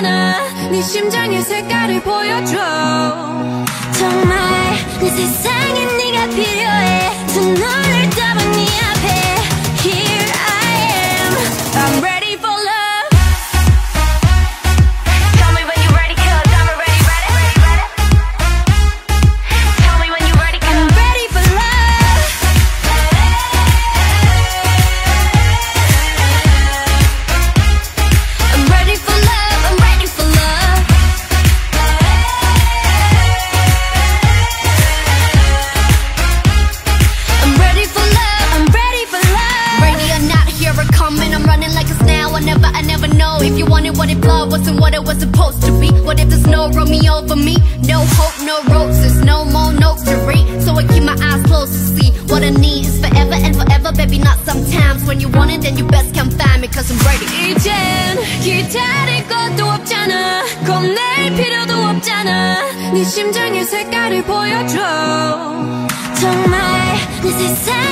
않아. 네 심장의 색깔을 보여줘. 정말 내 세상 never, I never know If you wanted what it blood wasn't what it was supposed to be. What if there's no Romeo for me? No hope, no roses, no more notes to read So I keep my eyes closed to see What I need is forever and forever, baby, not sometimes. When you want it, then you best come find me, cause I'm ready. 이젠 기다릴 것도 없잖아. 겁낼 필요도 없잖아. 네 심장의 색깔을 보여줘. 정말 내 세상